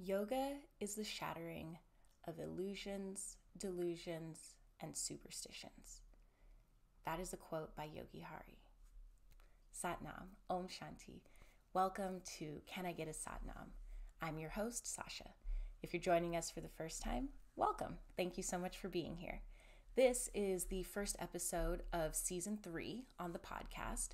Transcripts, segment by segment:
Yoga is the shattering of illusions, delusions, and superstitions. That is a quote by Yogi Hari. Satnam, Om Shanti. Welcome to Can I Get a Satnam? I'm your host, Sacha. If you're joining us for the first time, welcome. Thank you so much for being here. This is the first episode of season three on the podcast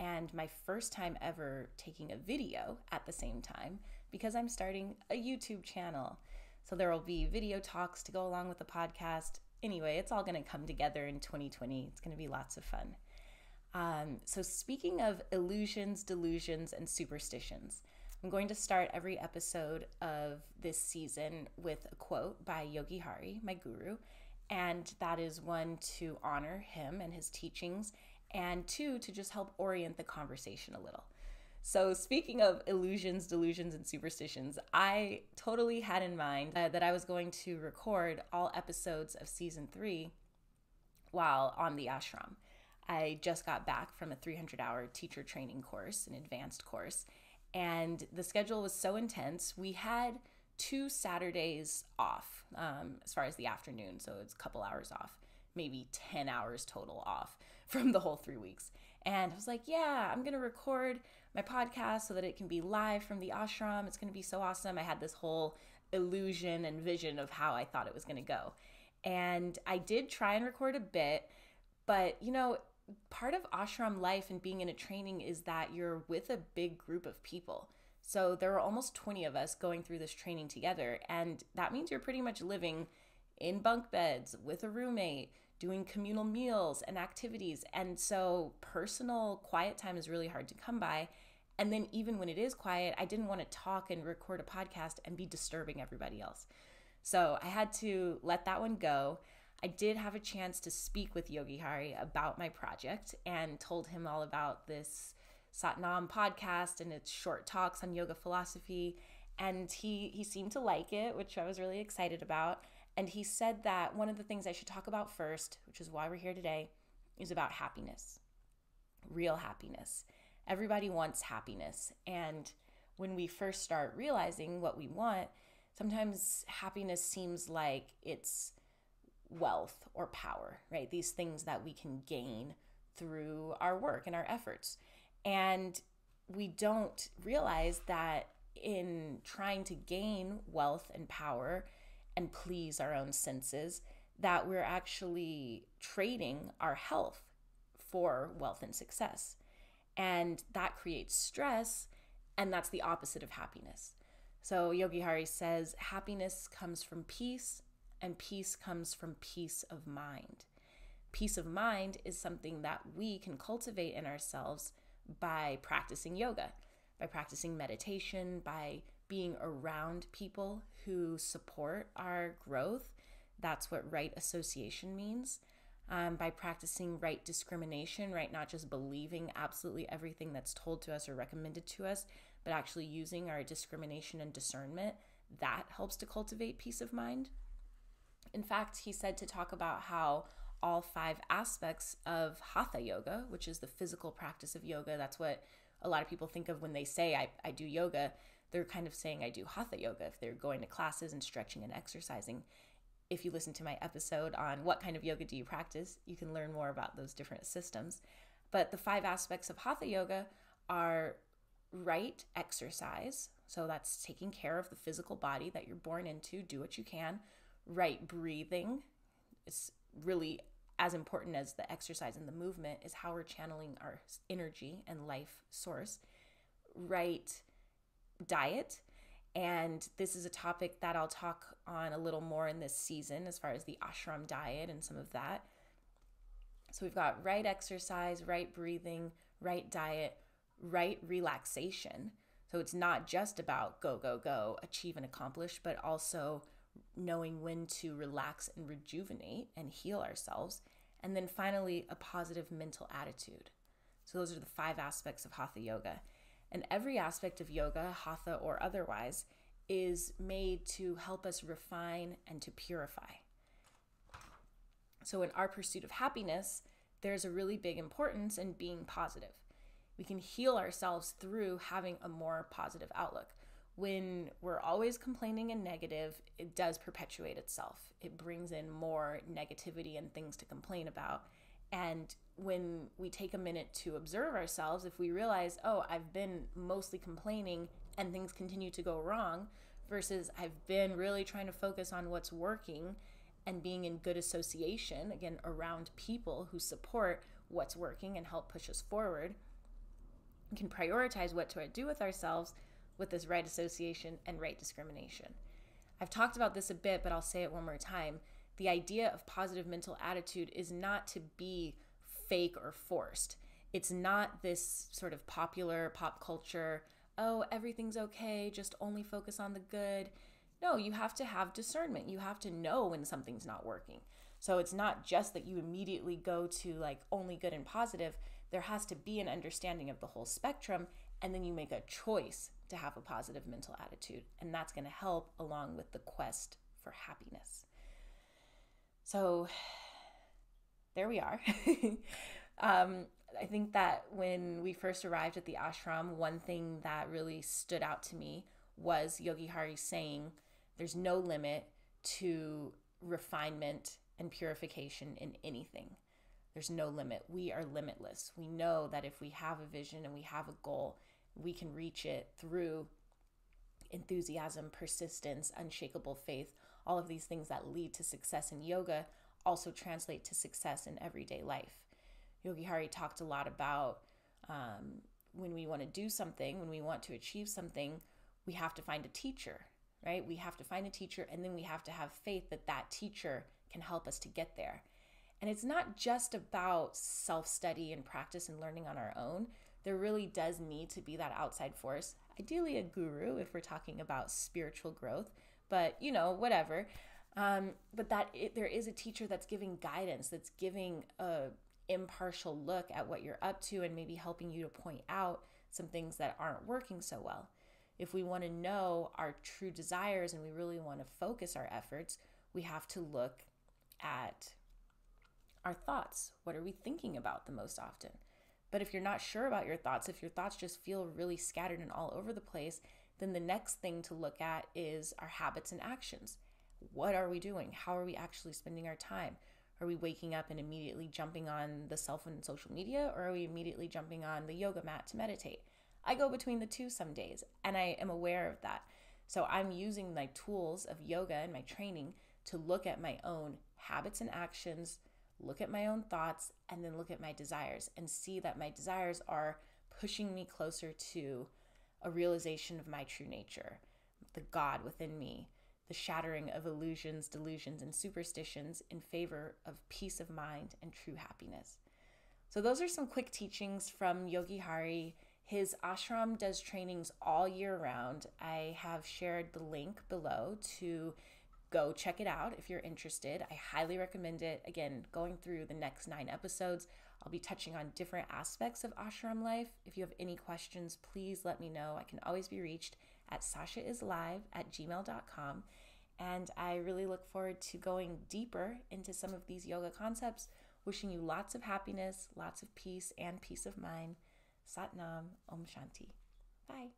and my first time ever taking a video at the same time because I'm starting a YouTube channel. So there will be video talks to go along with the podcast. Anyway, it's all going to come together in 2020. It's going to be lots of fun. Um, so, speaking of illusions, delusions, and superstitions, I'm going to start every episode of this season with a quote by Yogi Hari, my guru, and that is one to honor him and his teachings and two, to just help orient the conversation a little. So, speaking of illusions, delusions, and superstitions, I totally had in mind uh, that I was going to record all episodes of season three while on the ashram. I just got back from a 300 hour teacher training course, an advanced course, and the schedule was so intense. We had two Saturdays off um, as far as the afternoon, so it's a couple hours off maybe 10 hours total off from the whole three weeks. And I was like, yeah, I'm going to record my podcast so that it can be live from the ashram. It's going to be so awesome. I had this whole illusion and vision of how I thought it was going to go. And I did try and record a bit, but you know, part of ashram life and being in a training is that you're with a big group of people. So there were almost 20 of us going through this training together. And that means you're pretty much living in bunk beds with a roommate, doing communal meals and activities. And so personal quiet time is really hard to come by. And then even when it is quiet, I didn't want to talk and record a podcast and be disturbing everybody else. So I had to let that one go. I did have a chance to speak with Yogi Hari about my project and told him all about this Satnam podcast and its short talks on yoga philosophy. And he he seemed to like it, which I was really excited about. And he said that one of the things I should talk about first, which is why we're here today, is about happiness, real happiness. Everybody wants happiness. And when we first start realizing what we want, sometimes happiness seems like it's wealth or power, right? These things that we can gain through our work and our efforts. And we don't realize that in trying to gain wealth and power, and please our own senses, that we're actually trading our health for wealth and success. And that creates stress, and that's the opposite of happiness. So Yogi Hari says happiness comes from peace, and peace comes from peace of mind. Peace of mind is something that we can cultivate in ourselves by practicing yoga, by practicing meditation, by being around people who support our growth. That's what right association means. Um, by practicing right discrimination, right? Not just believing absolutely everything that's told to us or recommended to us, but actually using our discrimination and discernment. That helps to cultivate peace of mind. In fact, he said to talk about how all five aspects of hatha yoga, which is the physical practice of yoga, that's what a lot of people think of when they say, I, I do yoga they're kind of saying I do hatha yoga if they're going to classes and stretching and exercising. If you listen to my episode on what kind of yoga do you practice, you can learn more about those different systems. But the five aspects of hatha yoga are right exercise. So that's taking care of the physical body that you're born into, do what you can. Right breathing. It's really as important as the exercise and the movement is how we're channeling our energy and life source. Right diet. And this is a topic that I'll talk on a little more in this season as far as the ashram diet and some of that. So we've got right exercise, right breathing, right diet, right relaxation. So it's not just about go, go, go, achieve and accomplish, but also knowing when to relax and rejuvenate and heal ourselves. And then finally, a positive mental attitude. So those are the five aspects of Hatha Yoga. And every aspect of yoga, hatha or otherwise, is made to help us refine and to purify. So, in our pursuit of happiness, there's a really big importance in being positive. We can heal ourselves through having a more positive outlook. when we're always complaining and negative, it does perpetuate itself. It brings in more negativity and things to complain about. And when we take a minute to observe ourselves, if we realize, oh, I've been mostly complaining and things continue to go wrong, versus I've been really trying to focus on what's working and being in good association, again, around people who support what's working and help push us forward, we can prioritize what to do with ourselves with this right association and right discrimination. I've talked about this a bit, but I'll say it one more time. The idea of positive mental attitude is not to be fake or forced. It's not this sort of popular pop culture, oh, everything's okay, just only focus on the good. No, you have to have discernment. You have to know when something's not working. So it's not just that you immediately go to like only good and positive. There has to be an understanding of the whole spectrum, and then you make a choice to have a positive mental attitude. And that's going to help along with the quest for happiness. So there we are. um, I think that when we first arrived at the ashram, one thing that really stood out to me was Yogi Hari saying, There's no limit to refinement and purification in anything. There's no limit. We are limitless. We know that if we have a vision and we have a goal, we can reach it through enthusiasm, persistence, unshakable faith, all of these things that lead to success in yoga also translate to success in everyday life. Yogi Hari talked a lot about um, when we want to do something, when we want to achieve something, we have to find a teacher, right? We have to find a teacher and then we have to have faith that that teacher can help us to get there. And it's not just about self study and practice and learning on our own there really does need to be that outside force, ideally a guru if we're talking about spiritual growth, but you know, whatever. Um, but that it, there is a teacher that's giving guidance, that's giving a impartial look at what you're up to and maybe helping you to point out some things that aren't working so well. If we want to know our true desires and we really want to focus our efforts, we have to look at our thoughts. What are we thinking about the most often? But if you're not sure about your thoughts, if your thoughts just feel really scattered and all over the place, then the next thing to look at is our habits and actions. What are we doing? How are we actually spending our time? Are we waking up and immediately jumping on the cell phone and social media, or are we immediately jumping on the yoga mat to meditate? I go between the two some days, and I am aware of that. So I'm using my tools of yoga and my training to look at my own habits and actions, look at my own thoughts, and then look at my desires and see that my desires are pushing me closer to a realization of my true nature, the God within me, the shattering of illusions, delusions, and superstitions in favor of peace of mind and true happiness. So, those are some quick teachings from Yogi Hari. His ashram does trainings all year round. I have shared the link below to go check it out if you're interested. I highly recommend it. Again, going through the next nine episodes, I'll be touching on different aspects of ashram life. If you have any questions, please let me know. I can always be reached at sachaislive at gmail.com. And I really look forward to going deeper into some of these yoga concepts. Wishing you lots of happiness, lots of peace, and peace of mind. Sat Nam, Om Shanti. Bye.